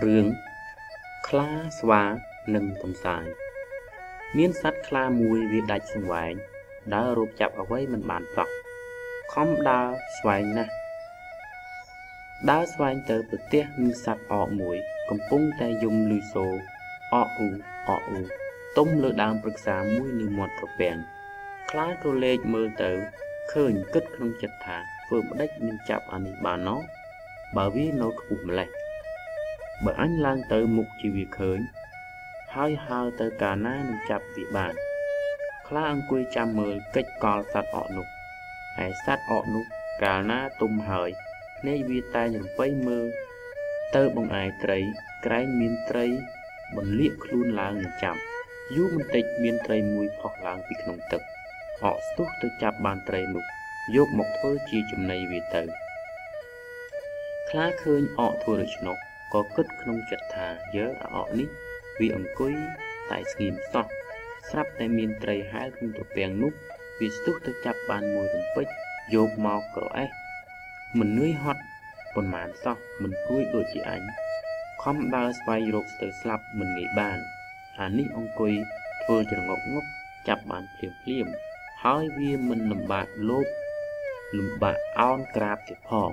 រឿងខ្លាស្វានិងកំសាយមានសត្វខ្លាមួយវាដាច់សង្វែងដើររកចាប់អ្វីមិនបានសោះខំដើរស្វែងណាស់ដើរស្វែងទៅប្រទះមានសត្វអកមួយ កំពុងតែយំលឺសូរអកអ៊ូអកអ៊ូទុំលើដើមព្រឹក្សាមួយនៅមាត់ត្រពាំងខ្លាក៏លេចមើលទៅឃើញគិតក្នុងចិត្តថាធ្វើម្ដេចនឹងចាប់អានេះបានណោះបើវានៅខ្ពស់ម្លេះ បើអញឡើងទៅមុខជាវាឃើញ ហើយហើទៅកាលណានឹងចាប់វាបានខ្លាអង្គុយចាំមើលកិច្ចកលសត្វអកនោះហើយសត្វអកនោះកាលណាទុំហើយភ្នែកវាតែងរំពៃមើលទៅបងឯត្រីក្រែងមានត្រីបន្លាកខ្លួនឡើងនឹងចាំយូរបន្តិចមានត្រីមួយផុសឡើងពីក្នុងទឹកអកស្ទុះទៅចាប់បានត្រីនោះយកមកធ្វើជាចំណីវាទៅខ្លាឃើញអកធ្វើដូច្នោះ ក៏គិតក្នុងចិត្តថាយើអាអកនេះវាអង្គុយតែស្ងៀមសោះស្រាប់តែមានត្រីហែលក្នុងត្រពាំងនោះវាស្ទុះទៅចាប់បានមួយរំពេចយកមកក្រអេះមិននឿយហត់ប៉ុន្មានសោះមិនព្រួយដូចជាអញខំដើរស្វែងរកស្ទើស្លាប់មិនងាយបានអានេះអង្គុយធ្វើច្រងក់ងប់ចាប់បានភ្លាមភ្លាមហើយវាមិនលំបាកលោភលំបាកអោនក្រាបទៀតផង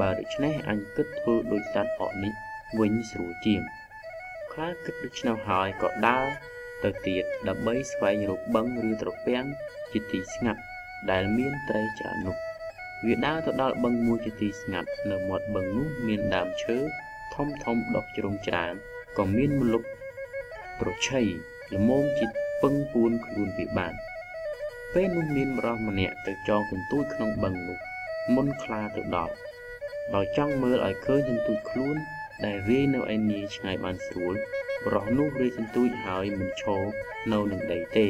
បើដូច្នេះអញគិតធ្វើដូចសត្វអកនេះវិញស្រួលជាងខ្លាគិតដូច្នោះហើយក៏ដើរទៅទៀតដើម្បីស្វែងរកបឹងឬត្រពាំងជាទីស្ងាត់ដែលមានត្រីច្រើននោះវាដើរទៅដល់បឹងមួយជាទីស្ងាត់នៅមាត់បឹងនោះមានដើមឈើធំធំដុះជ្រុងច្រានក៏មានម្លប់ប្រឆៃល្មមជាពឹងពួនខ្លួនវាបានពេលនោះមានបរិសម្នាក់ទៅចងសន្ទូចក្នុងបឹងនោះមុនខ្លាទៅដល់ ដោយចង់មើលឲ្យឃើញសន្ទូចខ្លួន ដែលរាយនៅឯនាឆ្ងាយបានស្រួលបរោះនោះរាយសន្ទូចហើយមិនឈរនៅនឹងដីទេ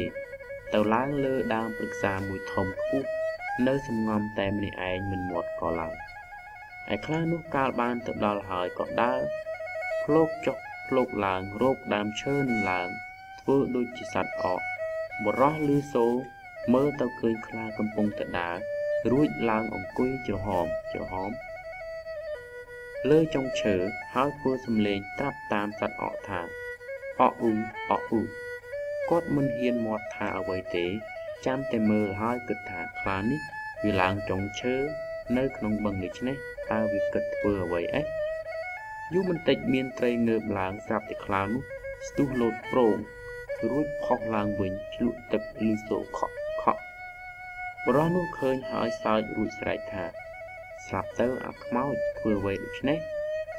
ទៅឡើងលើដើមព្រឹក្សាមួយធំខ្ពស់នៅសំងំតែម្នាក់ឯងមិនមាត់ក៏ឡើងឯខ្លានោះកាលបានទៅដល់ហើយក៏ដើរផ្លោកចុះផ្លោកឡើងរោគដើមឈើនឹងឡើង ធ្វើដូចជាសត្វអកបរោះឮសូរមើលទៅឃើញខ្លាកំពុងតែដើររួចឡើងអង្គុយច្រហមច្រហម លើចុងឈើហើយធ្វើសំឡេងត្រាប់តាមសត្វអកថាអកអ៊ូអកអ៊ូគាត់មិនហ៊ានមាត់ថាអ្វីទេ ចាំតែមើលហើយគិតថាខ្លានេះវាឡើងចុងឈើនៅក្នុងបឹងនេះនេះតើវាគិតធ្វើអ្វីអេះយូរបន្តិចមានត្រីងើបឡើងស្រាប់តែខ្លានោះស្ទុះលោតប្រងរួចផុសឡើងវិញឆ្លក់ទឹកលឺសូរខក់ខក់បរោះនោះឃើញហើយសើចរួចស្រែកថា ស្លាប់ទៅអាខ្មោចធ្វើអ្វីដូច្នេះ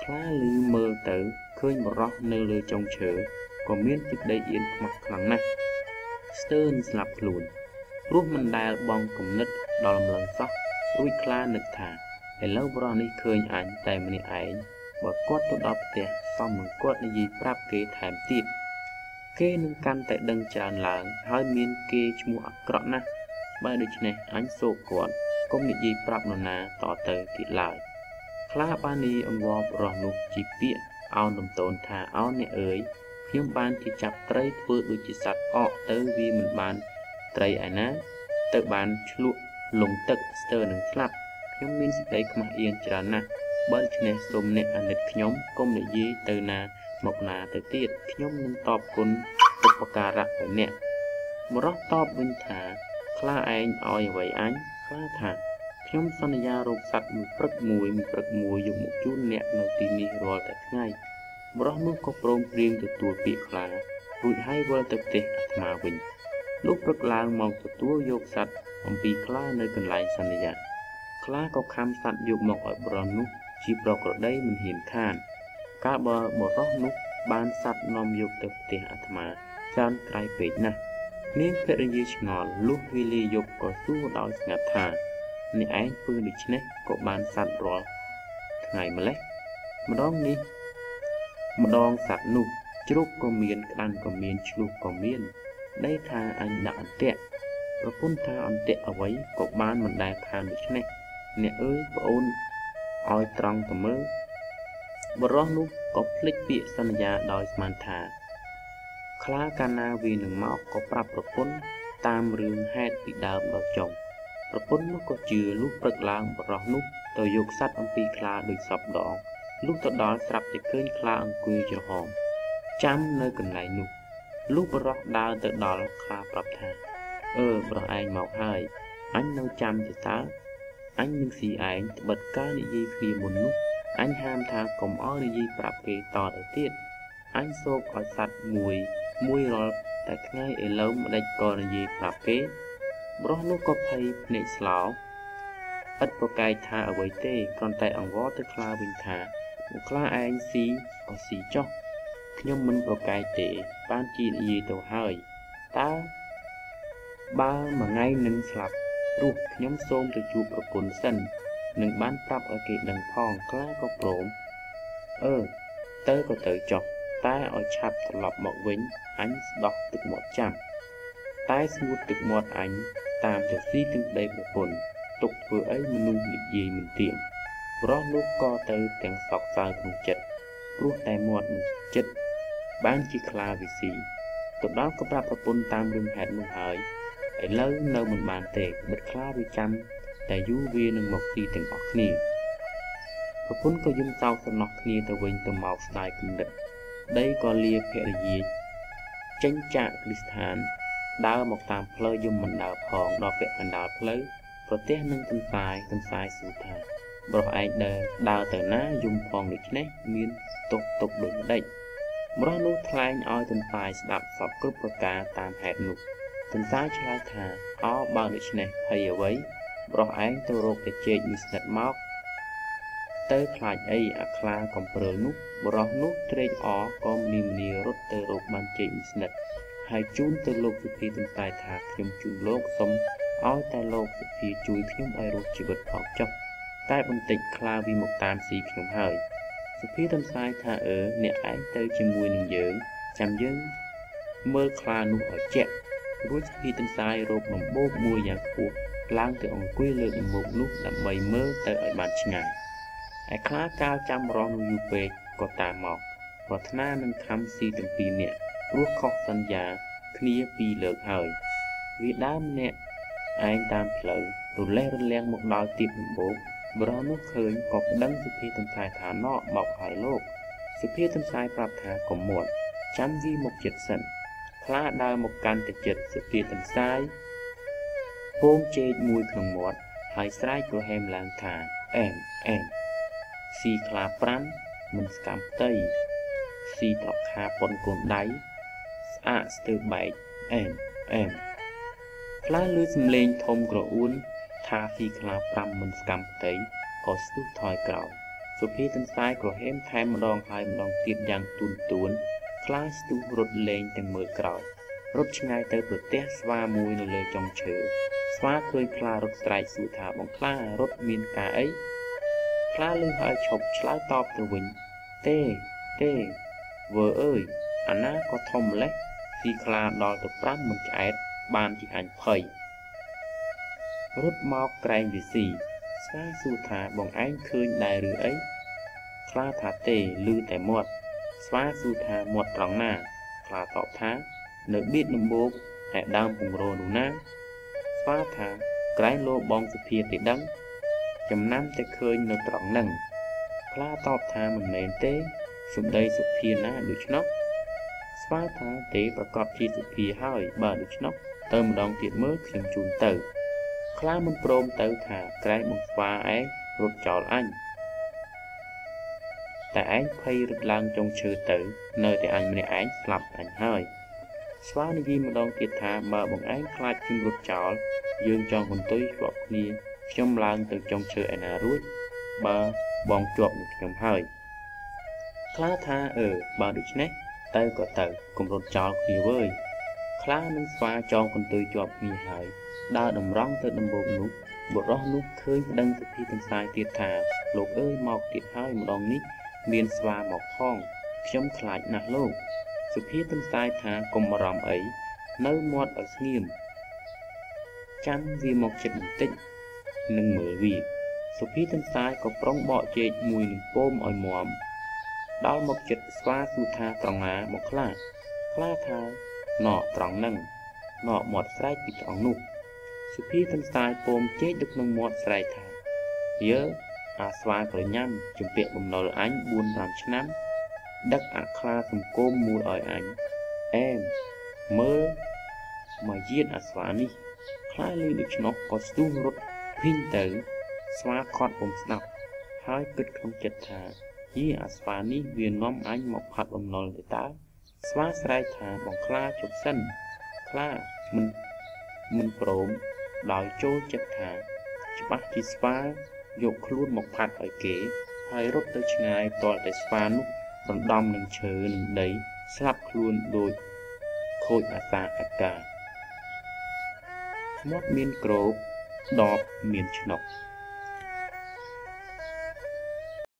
ខ្លាលឺមើលទៅឃើញបរោះនៅលើចុងឈើក៏មានទឹកដីអៀនខ្មាស់ខ្លាំងណាស់ស្ទើរនឹងស្លាប់ខ្លួនព្រោះមិនដែលបងគំនិតដល់ម្លឹងសោះរួចខ្លានឹកថាឥឡូវបរោះនេះឃើញអញតែម្នាក់ឯងបើគាត់ទៅដល់ផ្ទះសំនឹងគាត់និយាយប្រាប់គេថែមទៀតគេនឹងកាន់តែដឹងច្រើនឡើង ហើយមានគេឈ្មោះអាក្រក់ណាស់បើដូច្នេះអញសោកគាត់ កុំនិយាយប្រាប់នរណាតទៅទៀតឡើយខ្លាបាននីអង្វរបរោះនោះជាពាក្យអោនលំតូនថាអោនអ្នកអើយខ្ញុំបានជាចាប់ត្រីធ្វើដូចជាសត្វអកទៅវាមិនបានត្រីឯណា ទៅបានឆ្លក់លងទឹកស្ទើរនឹងស្លាប់ខ្ញុំមានសេចក្តីខ្មាស់អៀនច្រើនណាស់បើដូច្នេះសូមអ្នកអាណិតខ្ញុំកុំនិយាយទៅណាមកណាទៅទៀតខ្ញុំនឹងតបគុណឧបការៈទៅអ្នកបរោះតបវិញថាខ្លាឯងឲ្យអ្វីអញ ខ្លាថាខ្ញុំសន្យារោគសត្វមួយព្រឹកមួយមួយព្រឹកមួយយកមកជូនអ្នកនៅទីនេះរាល់តែថ្ងៃបរោះនោះក៏ព្រមព្រៀងទទួលពាក្យខ្លារួចហើយវិលទៅផ្ទះអាត្មាវិញលុះព្រឹកឡើងមកទទួលយកសត្វអំពីខ្លានៅកន្លែងសន្យាខ្លាក៏ខំសត្វយកមកឲ្យបរោះនោះជាប្រក្រតីមិនហ៊ានខាន កាលបើបរោះនោះបានសត្វនាំយកទៅផ្ទះអាត្មាច្រើនក្រៃពេកណាស់ នាងភរិយាឆ្ងល់លុះវេលាយប់ក៏សួរដោយស្ងាត់ថាអ្នកឯងធ្វើដូច្នេះក៏បានសត្វរាល់ថ្ងៃម្លេះម្ដងនេះម្ដងសត្វនោះជ្រូកក៏មានក្តាន់ក៏មានឆ្លុះក៏មានដីថាអញដាក់អន្ទាក់ប្រពន្ធថាអន្ទាក់អ្វីក៏បានមិនដែលខានដូច្នេះអ្នកអើយប្អូនឲ្យត្រង់ទៅមើលបរោះនោះក៏ភ្លេចពាក្យសន្យាដោយស្មានថា ខ្លាកាលណាវានឹងមកក៏ប្រាប់ប្រពន្ធតាមរឿងហេតុពីដើមដល់ចុងប្រពន្ធនោះក៏ជឿលុះព្រឹកឡើងបរោះនោះទៅយកសัตว์អំពីខ្លាដូចសពដង លុះទៅដល់ស្រាប់តែឃើញខ្លាអង្គុយច្រហមចាំនៅកន្លែងនោះលុះបរោះដើរទៅដល់ខ្លាប្រាប់ថាអឺប្រុសឯងមកហើយអញនៅចាំទៅតើអញនឹងស៊ីឯងត្បិតកាលនិយាយគ្នាមុននោះអញហាមថាកុំឲ្យនិយាយប្រាប់គេតទៅទៀតអញសោកឲ្យសัตว์មួយ មួយរាល់តែថ្ងៃឥឡូវម្ដេចក៏និយាយប្រាប់គេប្រុសនោះក៏ភ័យភ្នែកស្លោឥតប្រកែកថាអ្វីទេគ្រាន់តែអង្វរទៅខ្លាវិញថាមកខ្លាឯងស៊ីក៏ស៊ីចុះខ្ញុំមិនប្រកែកទេបានជានិយាយទៅហើយតើបើមួយថ្ងៃនឹងស្លាប់រស់ខ្ញុំសូមទៅជួបប្រពន្ធសិននឹងបានប្រាប់ឲ្យគេដឹងផងខ្លាក៏ព្រមអឺទៅក៏ទៅចុះ តែឲ្យឆាប់ត្រឡប់មកវិញអញស្ដោះទឹកមាត់ចាំតែស្ងួតទឹកមាត់អញតាមទៅស៊ីទិញប្តីប្រពន្ធទុកធ្វើអីមនុស្សនិយាយមិនទៀងប្រុសនោះក៏ទៅទាំងសោកសៅក្នុងចិត្តព្រោះតែមាត់នោះចិត្តបានជាខ្លាវិស៊ីទៅដល់ក៏ប្រាប់ប្រពន្ធតាមរឿងហេតុនោះហើយឥឡូវនៅមិនបានទេបិទខ្លាវាចាំតែយូរវានឹងមកទីទាំងអស់គ្នាប្រពន្ធក៏យំសោកសំណោះគ្នាទៅវិញទៅមកស្ដាយគំនិត ដីក៏លាភរិយាចេញចាកគ្រីស្ថាន ដើរមកតាមផ្លូវយំមិនដើរផងដល់ពាក់កណ្ដាលផ្លូវប្រទេសនឹងទន្សាយទន្សាយសួរថាប្រុសឯងដើរដើរទៅណាយំផងដូច្នេះមានទុកទុកដូចម្ដេចម្រោះនោះថ្លែងឲ្យទន្សាយស្ដាប់សពគ្រប់ប្រការតាមហេតុនោះទន្សាយឆ្លើយថាអោបើដូច្នេះភ័យអ្វីប្រុសឯងទៅរកតែជែកមួយស្និតមក ទៅខ្លាចអីអាខ្លាកំព្រើលនោះបរោះនោះត្រេកអរក៏មនីមនីរត់ទៅរកបានជែកមួយស្និតហើយជូនទៅលោកសុភីទន្សាយថាខ្ញុំជូនលោកសុំឲ្យតែលោកសុភីជួយខ្ញុំឲ្យរស់ជីវិតផងចុះតែបន្តិចខ្លាវាមកតាមស៊ីខ្ញុំហើយសុភីទន្សាយថាអឺអ្នកឯងទៅជាមួយនឹងយើងចាំយើងមើលខ្លានោះឲ្យជាក់រួចសុភីទន្សាយរកដំបូកមួយយ៉ាងខ្ពស់ឡើងទៅអង្គុយលើដំបូកនោះដើម្បីមើលទៅឲ្យបានឆ្ងាយ ឯខ្លាកាលចាំរស់នោះយូរពេកក៏តាមមកប្រាថ្នានឹងខំស៊ីទាំងពីរនាក់ព្រោះខុសសន្យាគ្នាពីរលើកហើយវាដើមម្នាក់ឯងតាមផ្លូវរលេះរលាំងមកដល់ទីដំបូកបរោះនោះឃើញក៏ប្តឹងសុភាទន្សាយថាណកមកហើយលោកសុភាទន្សាយប្រាប់ថាកុំមាត់ចាំវាមកចិត្តសិនខ្លាដើរមកកាន់ទៅចិត្តសុភាទន្សាយពងជែកមួយក្នុងមាត់ហើយស្រែកក្រហែមឡើងថាអែមអែម ស៊ីខ្លា5មិនស្កំផ្ទៃស៊ីត្រកខាប៉ុនកូនដៃស្អាកស្ទើរបែកអែមអែមខ្លាលឺសំឡេងធំក្រអួនថាស៊ីខ្លា5មិនស្កំផ្ទៃក៏ស្ទុះថយក្រោយសុភាទន្សាយក្រហមថែមម្ដងហើយម្ដងទៀតយ៉ាងទូនទួនខ្លាស្ទុះរត់លេងទាំងមើលក្រោយរត់ឆ្ងាយទៅប្រទះស្វាមួយនៅលើចុងឈើស្វាឃើញខ្លារត់ស្រែកសួរថាបងខ្លារត់មានការអី ខ្លាលឺហើយឈប់ឆ្លើយតបទៅវិញ ទេទេវើអើយអាណាក៏ធំម្លេះស៊ីខ្លាដល់ទៅ5មិនឆ្អែតបានជាអញភ័យរត់មកក្រែងវិស៊ីស្វាសួរថាបងឯងឃើញដែរឬអីខ្លាថាទេឮតែមាត់ស្វាសួរថាមាត់ត្រង់ណាខ្លាតបថា នៅបៀតដំបូកឯដើមពងរោនោះណាស្វាថាក្រែងលោបងសុភាទេដឹង ចំណាំតែឃើញនៅត្រង់ហ្នឹងខ្លាតបថាមិនមែនទេសំដីសុភាណាដូច្នោះស្វាថាទេប្រកបជាសុភាហើយបើដូច្នោះទៅម្ដងទៀតមើលខ្ញុំជូនទៅខ្លាមិនព្រមទៅថាក្រែងបងស្វាឯងរត់ចោលអញតែឯងភ័យរត់ឡើងចុងឈើទៅ នៅតែអញម្នាក់ឯងស្លាប់អញហើយស្វានិយាយម្ដងទៀតថាបើបងឯងខ្លាចខ្ញុំរត់ចោលយើងចង់បន្ទុយជាប់គ្នា ខ្ញុំឡើងទៅចុងឈើឯណារួចបើបងជាប់នឹងខ្ញុំហើយខ្លាថាអឺបើដូច្នេះទៅក៏ទៅកុំរត់ចោលគ្នាវើយខ្លានឹងស្វាចងកន្ទុយជាប់គ្នាហើយដើរតម្រង់ទៅដំបូកនោះបុរសនោះឃើញប្តឹងសុភីទន្សាយទៀតថាលោកអើយមកទៀតហើយម្ដងនេះមានស្វាមកផងខ្ញុំខ្លាចណាស់លោកសុភីទន្សាយថាកុំបារម្ភអីនៅមាត់ឲ្យស្ងៀមចាំវាមកចិត្តបន្តិច នឹងមើលវាសុភីទន្សាយក៏ប្រុងបកជែកមួយនឹងពោមឲ្យមមដល់មកចិត្តស្វាសួរថាត្រង់ណាមកខ្លាចខ្លាថាណកត្រង់នឹងណកមាត់ស្រែកពីត្រង់នោះសុភីទន្សាយពោមជែកនៅក្នុងមាត់ស្រែកថាយើអាស្វាក្រញ៉ាំជំពាក់បំណុលអញ4 5ឆ្នាំដឹកអាខ្លាសង្គមមូលឲ្យអញអែមមើលមកយាតអាស្វានេះខ្លាលឺដូច្នោះក៏ស្ទុះរត់ វិញទៅ ស្វាខត់ពុំស្ដាប់ ហើយគិតក្នុងចិត្តថាយីអាស្វានេះវានាំអញមកផាត់បំណុលទេតើស្វាស្រែកថាបងខ្លាជប់សិនខ្លាមិនមិនព្រមដោយចូលចិត្តថា ច្បាស់ជាស្វាយកខ្លួនមកផាត់ឲ្យគេ ហើយរត់ទៅឆ្ងាយទាល់តែស្វានោះរំដំនឹងឈើនឹងដីស្លាប់ខ្លួនដូចខូចអាសាអាកាមាត់មានក្រប ដបមានឆ្នុក